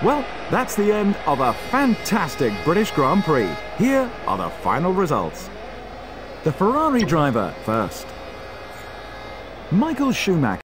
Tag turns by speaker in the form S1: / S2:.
S1: Well, that's the end of a fantastic British Grand Prix. Here are the final results. The Ferrari driver first. Michael Schumacher.